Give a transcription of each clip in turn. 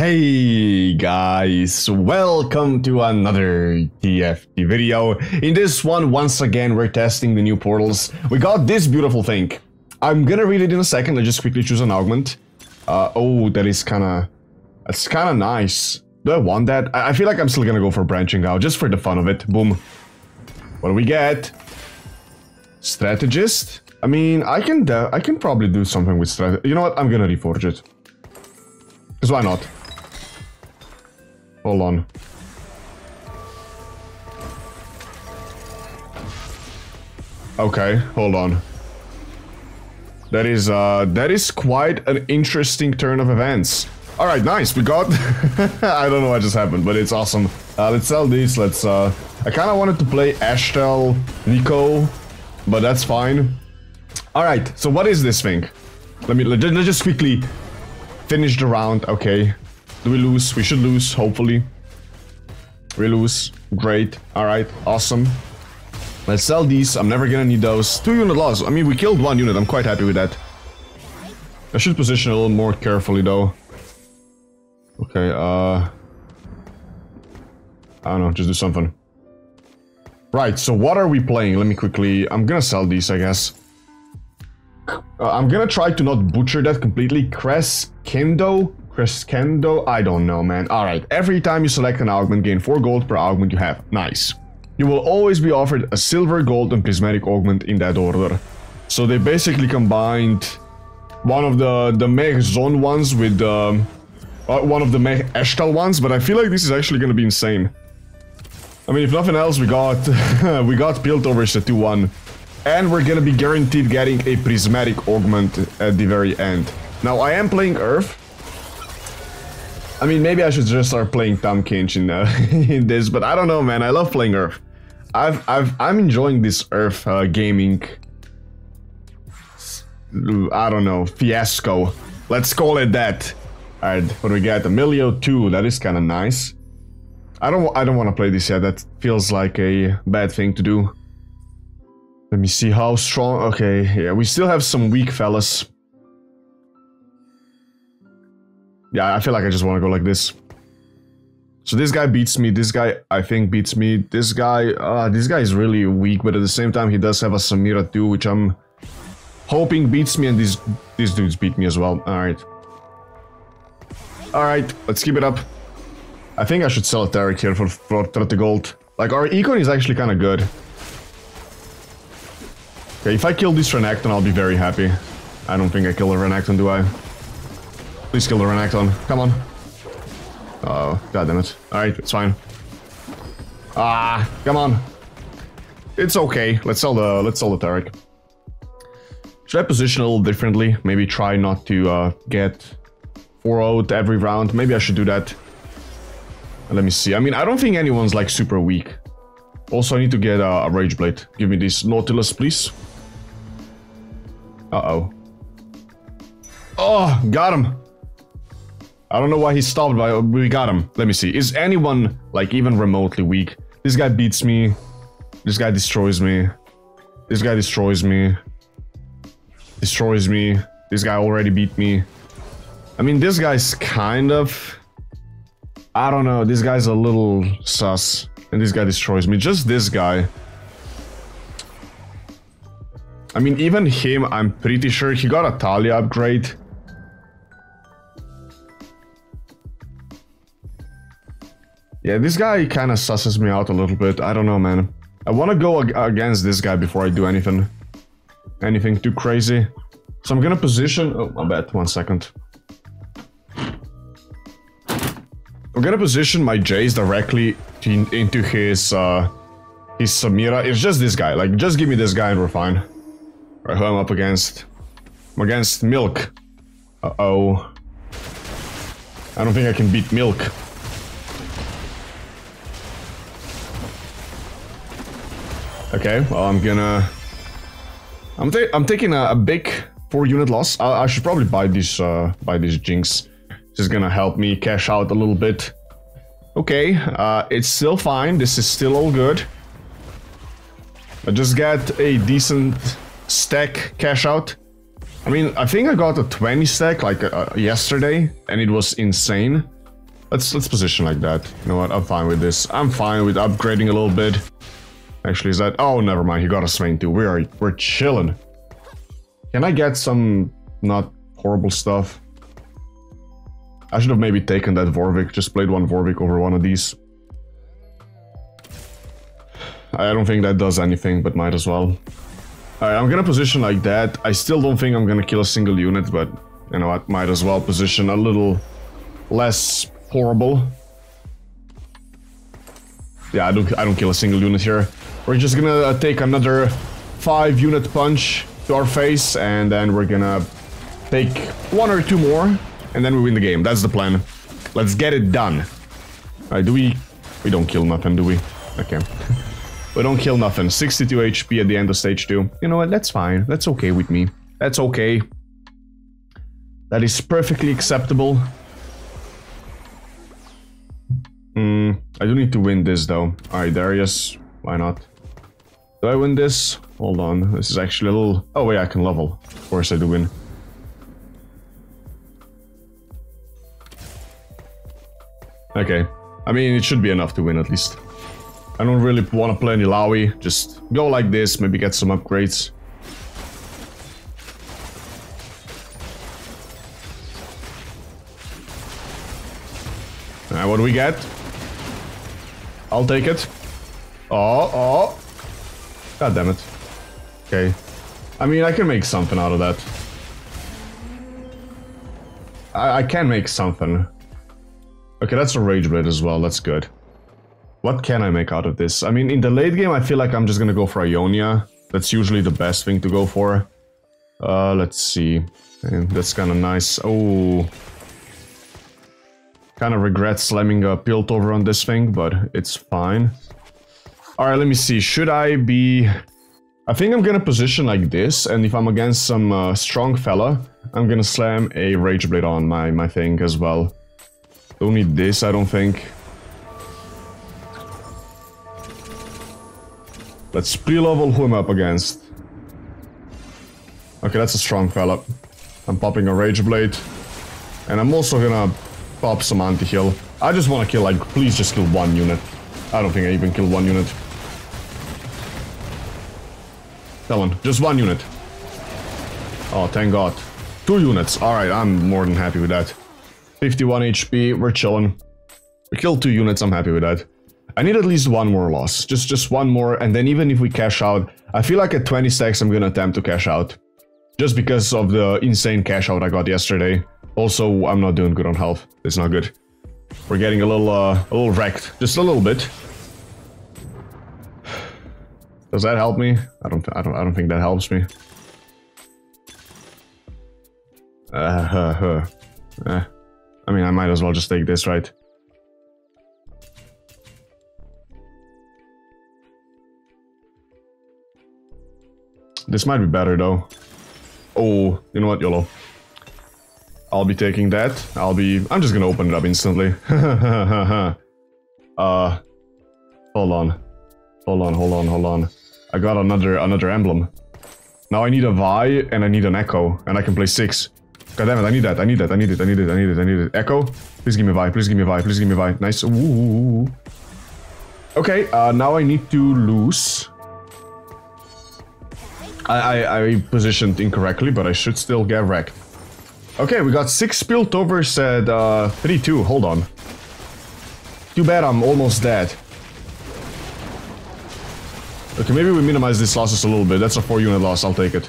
Hey guys, welcome to another TFT video. In this one, once again, we're testing the new portals. We got this beautiful thing. I'm gonna read it in a second, let's just quickly choose an augment. Uh, oh, that is kinda... That's kinda nice. Do I want that? I, I feel like I'm still gonna go for branching out, just for the fun of it. Boom. What do we get? Strategist? I mean, I can I can probably do something with strategy. You know what? I'm gonna reforge it. Because why not? Hold on. Okay, hold on. That is, uh, that is quite an interesting turn of events. Alright, nice, we got... I don't know what just happened, but it's awesome. Uh, let's sell these, let's, uh... I kinda wanted to play Ashtel, Neeko, but that's fine. Alright, so what is this thing? Let me, let's just quickly finish the round, okay. Do we lose? We should lose, hopefully. We lose. Great. Alright, awesome. Let's sell these. I'm never gonna need those. Two unit loss. I mean, we killed one unit. I'm quite happy with that. I should position a little more carefully, though. Okay, uh... I don't know, just do something. Right, so what are we playing? Let me quickly... I'm gonna sell these, I guess. Uh, I'm gonna try to not butcher that completely. Crescendo Crescendo? I don't know, man. Alright, every time you select an augment, gain 4 gold per augment you have. Nice. You will always be offered a silver, gold, and prismatic augment in that order. So they basically combined one of the, the Mech Zone ones with um, uh, one of the Mech Ashtel ones, but I feel like this is actually gonna be insane. I mean, if nothing else, we got we got Piltovers at 2-1. And we're gonna be guaranteed getting a prismatic augment at the very end. Now, I am playing Earth, I mean, maybe I should just start playing Kench in, uh, in this, but I don't know, man. I love playing Earth. I've, I've, I'm enjoying this Earth uh, gaming. I don't know, fiasco. Let's call it that. Alright, what do we got? Emilio 2, that is kind of nice. I don't, I don't want to play this yet. That feels like a bad thing to do. Let me see how strong. Okay, yeah, we still have some weak fellas. Yeah, I feel like I just want to go like this. So this guy beats me, this guy I think beats me, this guy, uh, this guy is really weak, but at the same time he does have a Samira too, which I'm hoping beats me and these, these dudes beat me as well. Alright. Alright, let's keep it up. I think I should sell a Taric here for, for 30 gold. Like, our econ is actually kind of good. Okay, if I kill this Renekton, I'll be very happy. I don't think I kill a Renekton, do I? Please kill the Renekton. Come on. Oh, god damn it. Alright, it's fine. Ah, come on. It's okay. Let's sell the let's sell the Taric. Should I position a little differently? Maybe try not to uh, get 4 out every round. Maybe I should do that. Let me see. I mean, I don't think anyone's like super weak. Also, I need to get uh, a Rage Blade. Give me this Nautilus, please. Uh-oh. Oh, got him. I don't know why he stopped, but we got him. Let me see. Is anyone, like, even remotely weak? This guy beats me. This guy destroys me. This guy destroys me. Destroys me. This guy already beat me. I mean, this guy's kind of... I don't know. This guy's a little sus. And this guy destroys me. Just this guy. I mean, even him, I'm pretty sure he got a Taliyah upgrade. Yeah, this guy kind of susses me out a little bit. I don't know, man. I want to go ag against this guy before I do anything. Anything too crazy. So I'm gonna position... Oh, my bad. One second. I'm gonna position my Jayce directly to, into his, uh... His Samira. It's just this guy. Like, just give me this guy and we're fine. Right, who I'm up against? I'm against Milk. Uh-oh. I don't think I can beat Milk. Okay, well, I'm gonna... I'm, I'm taking a, a, big 4-unit loss. I, I, should probably buy this, uh, buy this Jinx. This is gonna help me cash out a little bit. Okay, uh, it's still fine. This is still all good. I just got a decent stack cash out. I mean, I think I got a 20 stack like uh, yesterday, and it was insane. Let's let's position like that. You know what? I'm fine with this. I'm fine with upgrading a little bit. Actually, is that? Oh, never mind. He got a Swain too. We are we're chilling. Can I get some not horrible stuff? I should have maybe taken that Warwick. Just played one Warwick over one of these. I don't think that does anything, but might as well. Alright, I'm gonna position like that. I still don't think I'm gonna kill a single unit, but you know I Might as well position a little less horrible. Yeah, I don't, I don't kill a single unit here. We're just gonna uh, take another 5 unit punch to our face, and then we're gonna take one or two more, and then we win the game. That's the plan. Let's get it done. Alright, do we... We don't kill nothing, do we? Okay. we don't kill nothing. 62 HP at the end of stage 2. You know what? That's fine. That's okay with me. That's okay. That is perfectly acceptable. Hmm, I do need to win this though. Alright, Darius. Why not? Do I win this? Hold on. This is actually a little... Oh wait, I can level. Of course I do win. Okay. I mean, it should be enough to win at least. I don't really want to play any Lawi. Just go like this, maybe get some upgrades. What do we get? I'll take it. Oh, oh. God damn it. Okay. I mean, I can make something out of that. I, I can make something. Okay, that's a Rage Blade as well, that's good. What can I make out of this? I mean, in the late game, I feel like I'm just gonna go for Ionia. That's usually the best thing to go for. Uh, let's see. That's kind of nice. Oh. Kind of regret slamming a Piltover on this thing, but it's fine. Alright, let me see. Should I be... I think I'm gonna position like this, and if I'm against some uh, strong fella, I'm gonna slam a Rage Blade on my, my thing as well. Don't need this, I don't think. Let's pre-level who I'm up against. Okay, that's a strong fella. I'm popping a Rage Blade. And I'm also gonna pop some anti-heal. I just wanna kill, like, please just kill one unit. I don't think I even killed one unit. That one, just one unit. Oh, thank god. Two units, alright, I'm more than happy with that. 51 HP, we're chilling. We killed two units, I'm happy with that. I need at least one more loss. Just just one more, and then even if we cash out, I feel like at 20 stacks I'm gonna attempt to cash out. Just because of the insane cash out I got yesterday. Also, I'm not doing good on health. It's not good. We're getting a little, uh, a little wrecked. Just a little bit. Does that help me? I don't, I don't, I don't think that helps me. Uh, huh, huh. Eh. I mean, I might as well just take this, right? This might be better, though. Oh, you know what, YOLO. I'll be taking that. I'll be... I'm just gonna open it up instantly. uh... Hold on. Hold on, hold on, hold on. I got another another emblem. Now I need a Vi and I need an Ekko, and I can play six. God damn it, I need that, I need that, I need it, I need it, I need it, I need it. Ekko? Please give me a Vi, please give me a Vi, please give me a Vi. Nice. Ooh. Okay, uh, now I need to lose. I, I, I positioned incorrectly, but I should still get wrecked. Okay, we got six Piltovers at uh, 3-2, hold on. Too bad I'm almost dead. Okay, maybe we minimize these losses a little bit. That's a 4 unit loss, I'll take it.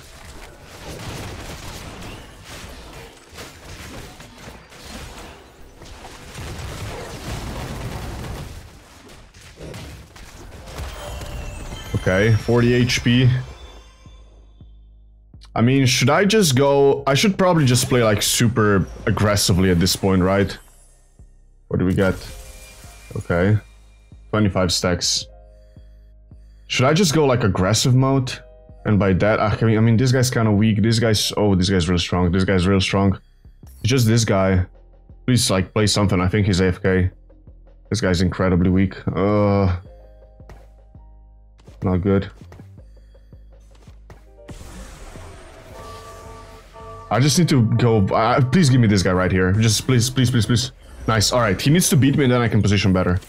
Okay, 40 HP. I mean, should I just go... I should probably just play like super aggressively at this point, right? What do we get? Okay. 25 stacks. Should I just go like aggressive mode? And by that, I mean, I mean this guy's kind of weak. This guy's... Oh, this guy's real strong. This guy's real strong. It's just this guy. Please, like, play something. I think he's AFK. This guy's incredibly weak. Uh... Not good. I just need to go. Uh, please give me this guy right here. Just please, please, please, please. Nice. All right. He needs to beat me and then I can position better.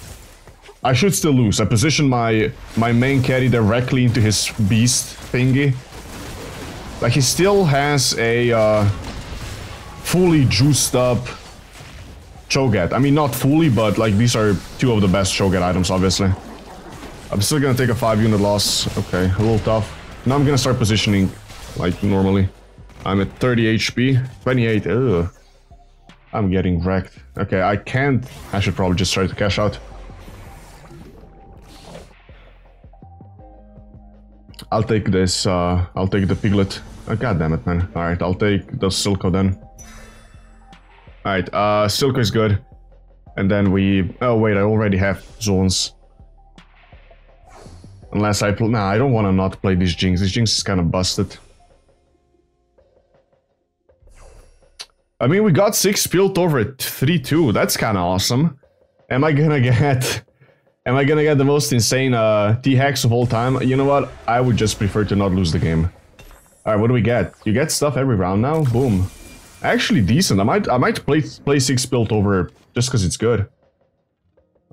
I should still lose. I position my my main carry directly into his beast thingy. Like he still has a uh, fully juiced up Cho'Gath. I mean, not fully, but like these are two of the best Cho'Gath items, obviously. I'm still gonna take a 5 unit loss. Okay, a little tough. Now I'm gonna start positioning like normally. I'm at 30 HP. 28, ugh. I'm getting wrecked. Okay, I can't. I should probably just try to cash out. I'll take this, uh, I'll take the piglet. Oh, God damn it, man. Alright, I'll take the Silco then. Alright, uh, Silco is good. And then we... Oh, wait, I already have zones. Unless I... Nah, I don't want to not play this Jinx. This Jinx is kind of busted. I mean, we got 6 Piltover at 3-2. That's kind of awesome. Am I gonna get... Am I gonna get the most insane uh, T-Hex of all time? You know what? I would just prefer to not lose the game. Alright, what do we get? You get stuff every round now? Boom. Actually decent. I might I might play play 6 Piltover just because it's good.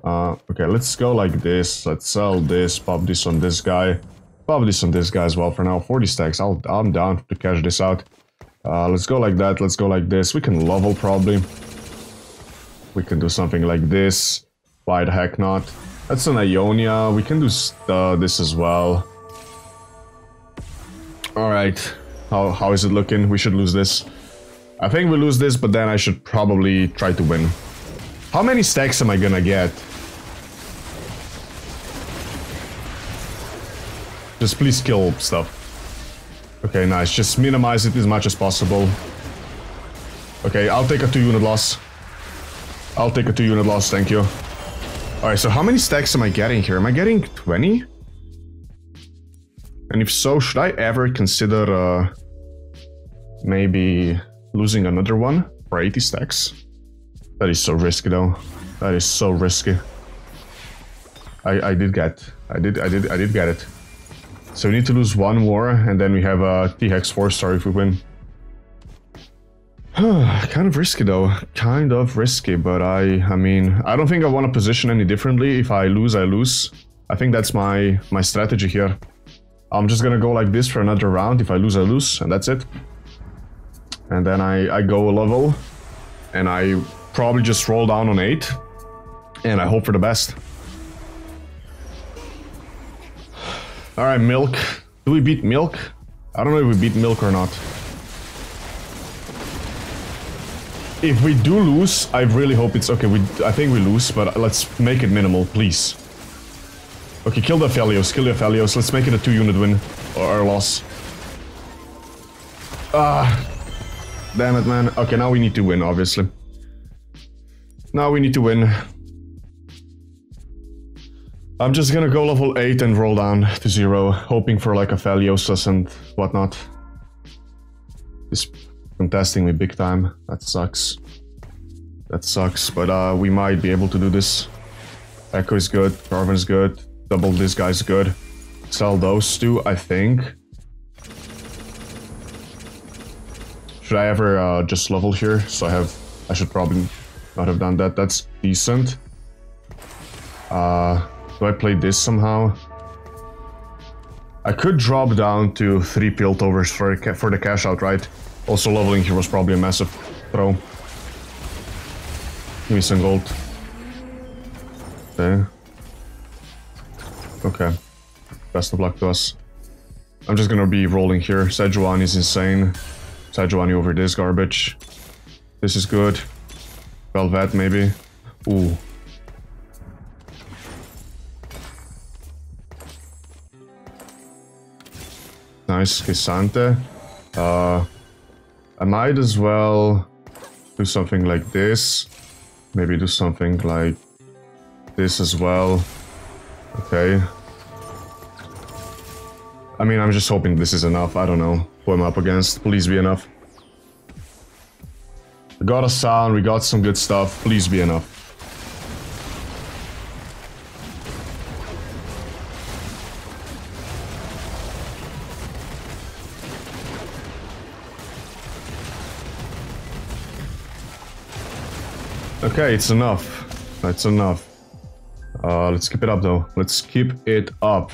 Uh, okay, let's go like this. Let's sell this, pop this on this guy. Pop this on this guy as well for now. 40 stacks. I'll, I'm down to cash this out. Uh, let's go like that. Let's go like this. We can level probably. We can do something like this. Why the heck not? That's an Ionia. We can do uh, this as well. Alright. How, how is it looking? We should lose this. I think we lose this, but then I should probably try to win. How many stacks am I gonna get? Just please kill stuff. Okay, nice. Just minimize it as much as possible. Okay, I'll take a 2 unit loss. I'll take a 2 unit loss, thank you. Alright, so how many stacks am I getting here? Am I getting 20? And if so, should I ever consider uh, maybe losing another one for 80 stacks? That is so risky though. That is so risky. I, I did get, I did, I did, I did get it. So we need to lose one more and then we have a T-Hex 4 star if we win. kind of risky though, kind of risky, but I, I mean, I don't think I want to position any differently. If I lose, I lose. I think that's my, my strategy here. I'm just gonna go like this for another round. If I lose, I lose, and that's it. And then I, I go a level, and I probably just roll down on 8, and I hope for the best. Alright, Milk. Do we beat Milk? I don't know if we beat Milk or not. If we do lose, I really hope it's... Okay, we. I think we lose, but let's make it minimal, please. Okay, kill the Aphelios, kill the Aphelios. Let's make it a two-unit win. Or, a loss. Ah. Damn it, man. Okay, now we need to win, obviously. Now we need to win. I'm just gonna go level 8 and roll down to 0, hoping for like a Aphelios and whatnot. This contesting me big time. That sucks. That sucks, but uh, we might be able to do this. Ekko is good, Garvin is good, double this guy's good. Sell those two, I think. Should I ever uh, just level here? So I have... I should probably not have done that. That's decent. Uh, do I play this somehow? I could drop down to 3 Piltovers for, for the cash out, right? Also leveling here was probably a massive throw. Give me some gold. Okay. Okay. Best of luck to us. I'm just gonna be rolling here. Sejuani is insane. Sejuani over this garbage. This is good. Bel'Veth maybe. Ooh. Nice. K'Sante. Uh... I might as well do something like this. Maybe do something like this as well. Okay. I mean, I'm just hoping this is enough. I don't know who I'm up against. Please be enough. We got a sound, we got some good stuff. Please be enough. Okay, it's enough. That's enough. Uh, let's keep it up though. Let's keep it up.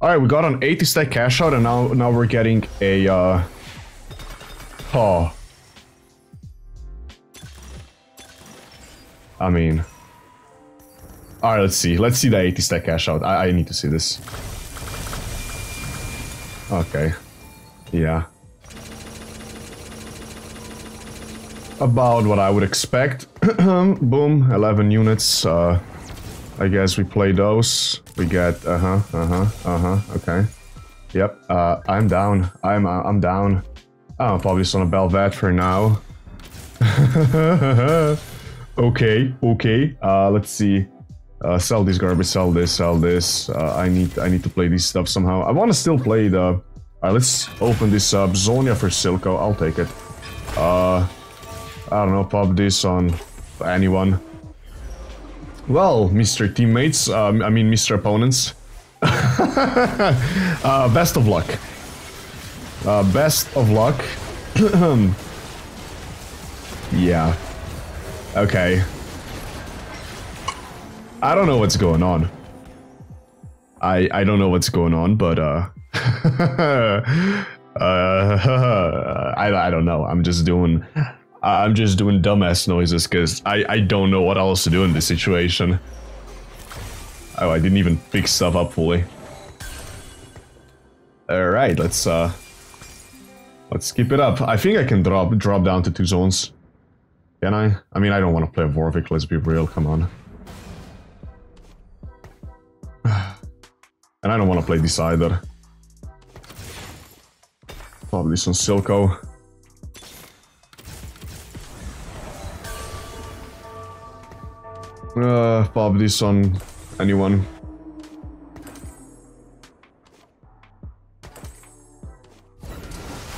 Alright, we got an 80 stack cash out and now now we're getting a uh Oh. I mean. Alright, let's see. Let's see the 80 stack cash out. I, I need to see this. Okay. Yeah. About what I would expect. Boom, 11 units. Uh, I guess we play those. We get, uh-huh, uh-huh, uh-huh, okay. Yep, uh, I'm down. I'm, uh, I'm down. I'm probably just on a Bel'Veth for now. okay, okay. Uh, let's see. Uh, sell this garbage, sell this, sell this. Uh, I need I need to play this stuff somehow. I want to still play the... Alright, let's open this up. Zhonya for Silco, I'll take it. Uh, I don't know, pop this on anyone. Well, Mr. Teammates, um, I mean Mr. Opponents. uh, best of luck. Uh, best of luck. yeah. Okay. I don't know what's going on. I I don't know what's going on, but uh, uh I I don't know. I'm just doing I'm just doing dumbass noises because I I don't know what else to do in this situation. Oh, I didn't even pick stuff up fully. All right, let's uh let's keep it up. I think I can drop drop down to two zones. Can I? I mean, I don't want to play Warwick. Let's be real. Come on. And I don't want to play this either. Probably some Silco. Uh, pop this on anyone.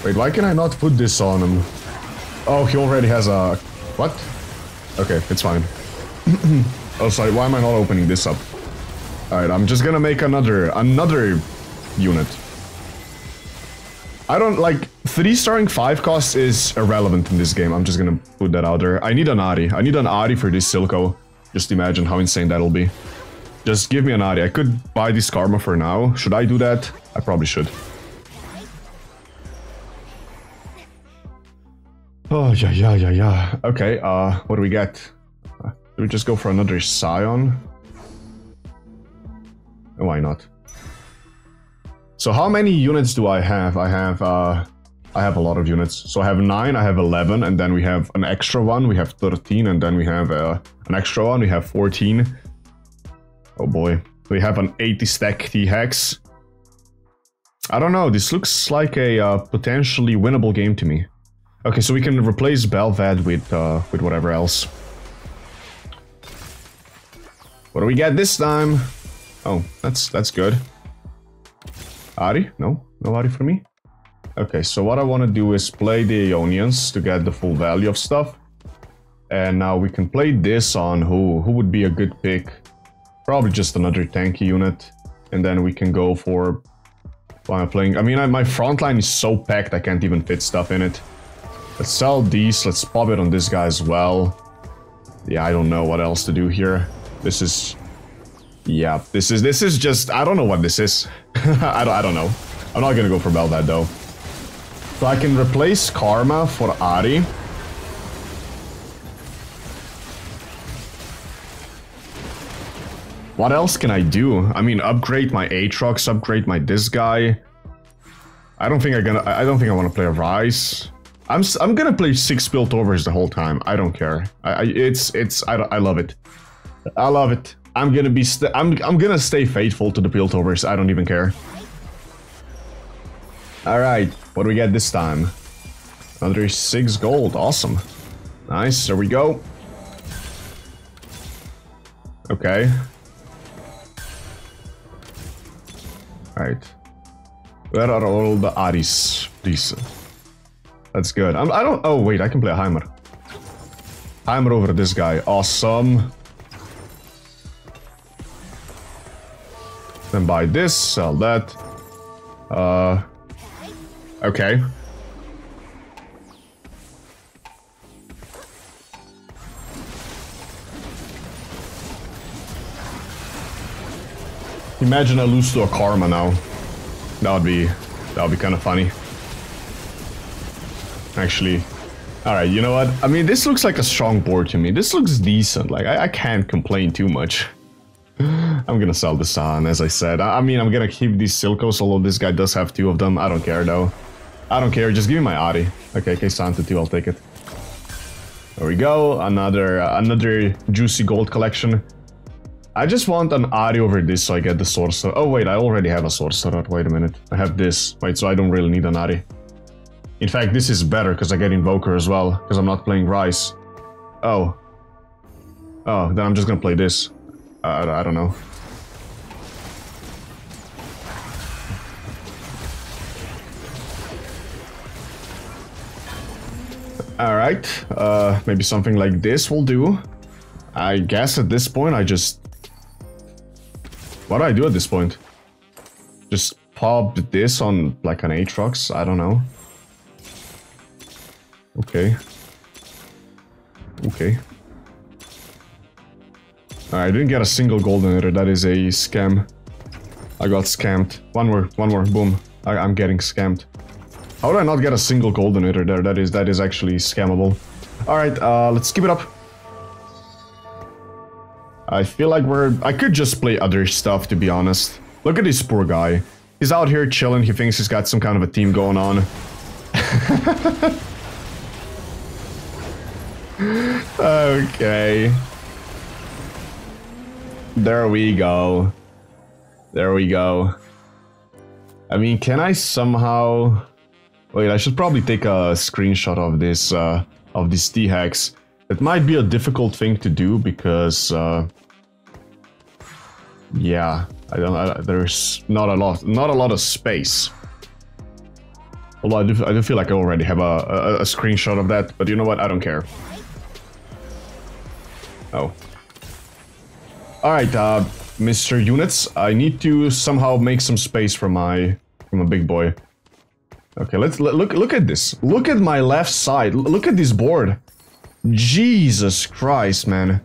Wait, why can I not put this on him? Oh, he already has a... What? Okay, it's fine. oh, sorry, why am I not opening this up? Alright, I'm just gonna make another, another unit. I don't, like, 3 starring 5 cost is irrelevant in this game, I'm just gonna put that out there. I need an Ahri, I need an Ahri for this Silco. Just imagine how insane that'll be. Just give me an Ahri, I could buy this Karma for now. Should I do that? I probably should. Oh, yeah, yeah, yeah, yeah. Okay, uh, what do we get? Do we just go for another Scion? Why not? So how many units do I have? I have, uh, I have a lot of units. So I have 9, I have 11, and then we have an extra one, we have 13, and then we have uh, an extra one, we have 14. Oh boy. We have an 80 stack T-Hex. I don't know, this looks like a uh, potentially winnable game to me. Okay, so we can replace Bel'Veth with, uh, with whatever else. What do we get this time? Oh, that's that's good. Ahri? No? No Ahri for me? Okay, so what I want to do is play the Ionians to get the full value of stuff. And now we can play this on who, who would be a good pick. Probably just another tanky unit. And then we can go for... What am I playing? I mean, I, my front line is so packed I can't even fit stuff in it. Let's sell these. Let's pop it on this guy as well. Yeah, I don't know what else to do here. This is... Yeah, this is this is just... I don't know what this is. I, don't, I don't know. I'm not gonna go for Bel'Veth though. So I can replace Karma for Ahri. What else can I do? I mean, upgrade my Aatrox, upgrade my this guy. I don't think I'm gonna. I don't think I want to play a Ryze. I'm I'm gonna play six Piltovers the whole time. I don't care. I, I it's it's I I love it. I love it. I'm gonna be I'm I'm gonna stay faithful to the Piltovers. I don't even care. All right, what do we get this time? Another six gold. Awesome. Nice. There we go. Okay. All right. Where are all the Ahris, please? That's good. I'm, I do not Oh, wait, I can play a Heimer. Heimer over this guy. Awesome. Then buy this, sell that. Uh. Okay. Imagine I lose to a karma now. That would be that would be kind of funny. Actually, all right. You know what? I mean, this looks like a strong board to me. This looks decent. Like I, I can't complain too much. I'm gonna sell this on, as I said. I, I mean, I'm gonna keep these Silcos, although this guy does have two of them. I don't care though. I don't care. Just give me my Ahri. Okay, K'Sante too. I'll take it. There we go. Another uh, another juicy gold collection. I just want an Ahri over this so I get the Sorcerer. Oh wait, I already have a Sorcerer. Wait a minute. I have this. Wait, so I don't really need an Ahri. In fact, this is better because I get Invoker as well, because I'm not playing Ryze. Oh. Oh, then I'm just gonna play this. I don't know. Alright, uh, maybe something like this will do. I guess at this point I just... What do I do at this point? Just pop this on like an Aatrox? I don't know. Okay. Okay. I didn't get a single golden ender, that is a scam. I got scammed. One more, one more, boom. I, I'm getting scammed. How did I not get a single golden hitter there? That is that is actually scammable. Alright, uh, let's keep it up. I feel like we're... I could just play other stuff, to be honest. Look at this poor guy. He's out here chilling. He thinks he's got some kind of a team going on. okay. There we go. There we go. I mean, can I somehow... Wait, I should probably take a screenshot of this, uh, of this T-Hex. It might be a difficult thing to do because, uh, yeah, I don't, I, there's not a lot, not a lot of space. Although I do, I do feel like I already have a, a, a screenshot of that, but you know what, I don't care. Oh. Alright, uh, Mr. Units, I need to somehow make some space for my, for my big boy. Okay, let's look look at this. Look at my left side. Look at this board. Jesus Christ, man.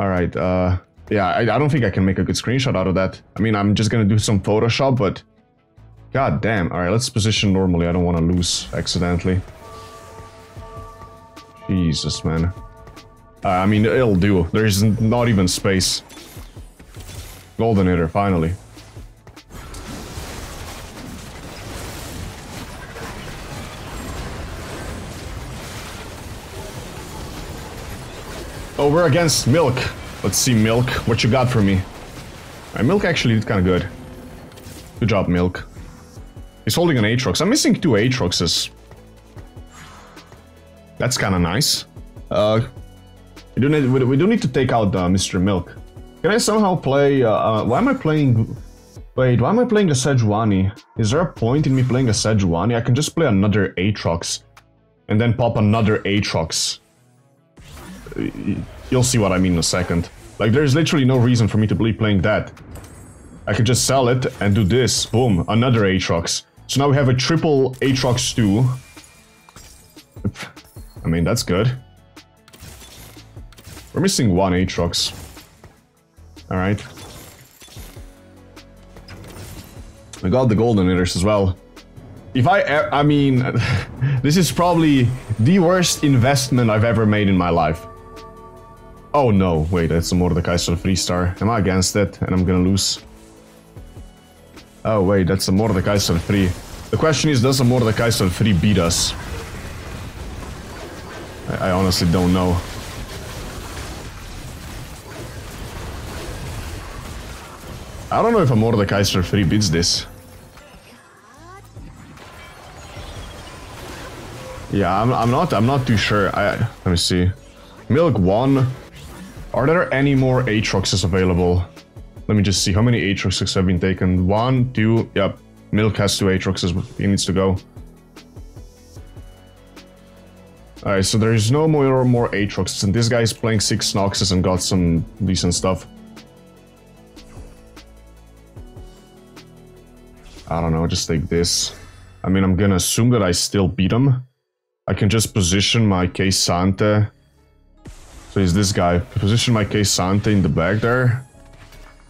All right, uh yeah, I, I don't think I can make a good screenshot out of that. I mean, I'm just gonna do some Photoshop, but god damn. All right, let's position normally. I don't want to lose accidentally. Jesus, man. Uh, I mean, it'll do. There's not even space. Golden hitter, finally. Oh, we're against Milk. Let's see, Milk. What you got for me? Right, Milk actually did kind of good. Good job, Milk. He's holding an Aatrox. I'm missing two Aatroxes. That's kind of nice. Uh, we do need we, do need to take out uh, Mr. Milk. Can I somehow play? Uh, uh, why am I playing? Wait, why am I playing a Sejuani? Is there a point in me playing a Sejuani? I can just play another Aatrox, and then pop another Aatrox You'll see what I mean in a second. Like, there's literally no reason for me to be playing that. I could just sell it and do this. Boom, another Aatrox. So now we have a triple Aatrox 2. I mean, that's good. We're missing one Aatrox. Alright. We got the golden hitters as well. If I, I mean, this is probably the worst investment I've ever made in my life. Oh no, wait, that's a Mordekaiser 3 star. Am I against it and I'm gonna lose? Oh wait, that's a Mordekaiser 3. The question is, does a Mordekaiser 3 beat us? I, I honestly don't know. I don't know if a Mordekaiser 3 beats this. Yeah, I'm, I'm not I'm not too sure. I let me see. Milk 1 are there any more Aatroxes available? Let me just see how many Aatroxes have been taken. One, two, yep. Milk has two Aatroxes, he needs to go. Alright, so there is no more more Aatroxes, and this guy is playing six Noxes and got some decent stuff. I don't know, just take this. I mean, I'm gonna assume that I still beat him. I can just position my K'Sante so he's this guy. Position my K'Sante in the back there.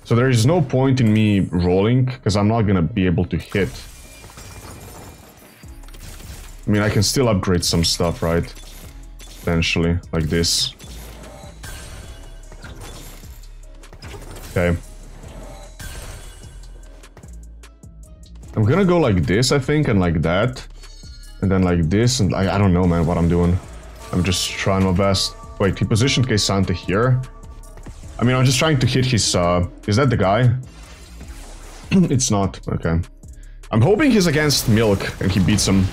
So there is no point in me rolling, because I'm not gonna be able to hit. I mean, I can still upgrade some stuff, right? Potentially, like this. Okay. I'm gonna go like this, I think, and like that. And then like this, and I, I don't know, man, what I'm doing. I'm just trying my best. Wait, he positioned K'Sante here. I mean, I'm just trying to hit his, uh... Is that the guy? it's not. Okay. I'm hoping he's against Milk and he beats him.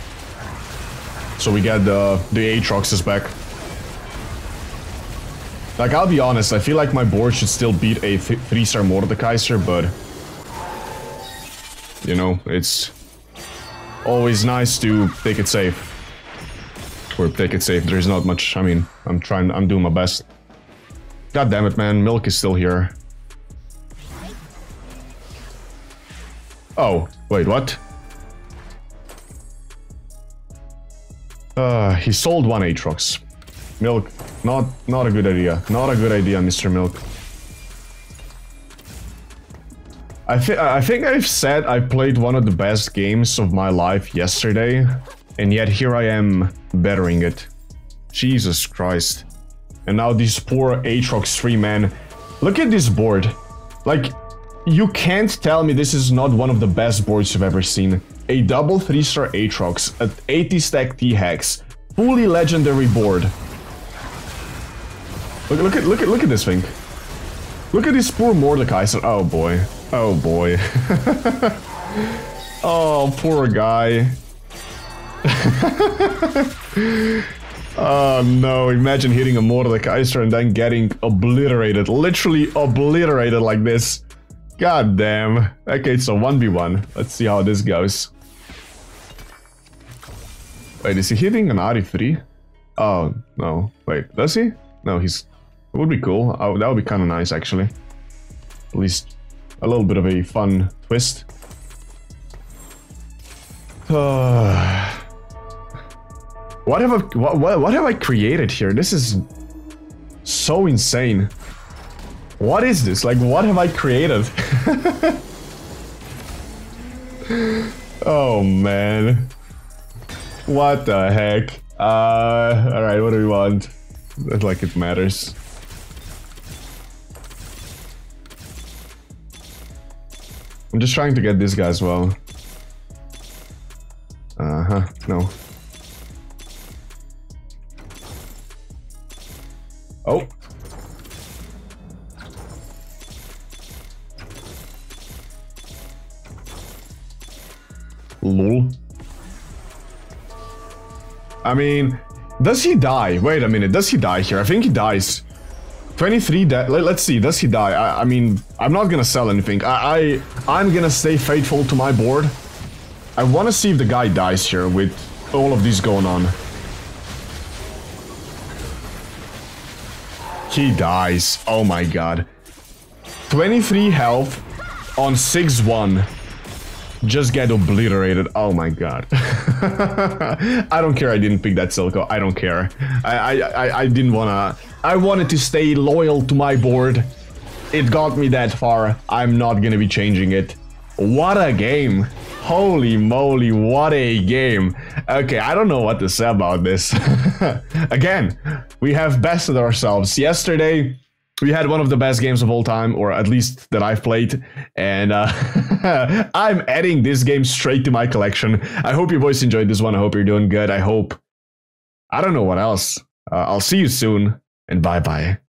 So we get the, the Aatroxes back. Like, I'll be honest, I feel like my board should still beat a 3-star Mordekaiser, but... You know, it's always nice to take it safe. Or take it safe, there's not much, I mean, I'm trying, I'm doing my best. God damn it, man, Milk is still here. Oh, wait, what? Uh, he sold one Aatrox. Milk, not not a good idea. Not a good idea, Mr. Milk. I think I think I've said I played one of the best games of my life yesterday, and yet here I am bettering it. Jesus Christ. And now these poor Aatrox 3 men. Look at this board. Like, you can't tell me this is not one of the best boards you've ever seen. A double 3-star Aatrox, at 80 stack T-Hex, fully legendary board. Look, look at look at look at this thing. Look at this poor Mordekaiser. Oh boy. Oh boy. oh, poor guy. oh no, imagine hitting a Mordekaiser and then getting obliterated. Literally obliterated like this. God damn. Okay, so 1v1. Let's see how this goes. Wait, is he hitting an RE3? Oh, no. Wait, does he? No, he's it would be cool. Oh, that would be kind of nice, actually. At least a little bit of a fun twist. what have I what, what, what have I created here? This is so insane. What is this? Like, what have I created? oh, man. What the heck? Uh, alright, what do we want? Like it matters. I'm just trying to get this guy as well. Uh-huh, no. I mean, does he die? Wait a minute, does he die here? I think he dies. 23 dead. Let, us see, does he die? I, I, mean, I'm not gonna sell anything. I, I, I'm gonna stay faithful to my board. I wanna see if the guy dies here with all of this going on. He dies. Oh my god. 23 health on 6-1 just get obliterated. Oh my god. I don't care I didn't pick that Silco. I don't care. I, I, I didn't wanna... I wanted to stay loyal to my board. It got me that far. I'm not gonna be changing it. What a game. Holy moly, what a game. Okay, I don't know what to say about this. Again, we have bested ourselves. Yesterday, we had one of the best games of all time, or at least that I've played, and uh, I'm adding this game straight to my collection. I hope you boys enjoyed this one. I hope you're doing good. I hope. I don't know what else. Uh, I'll see you soon, and bye bye.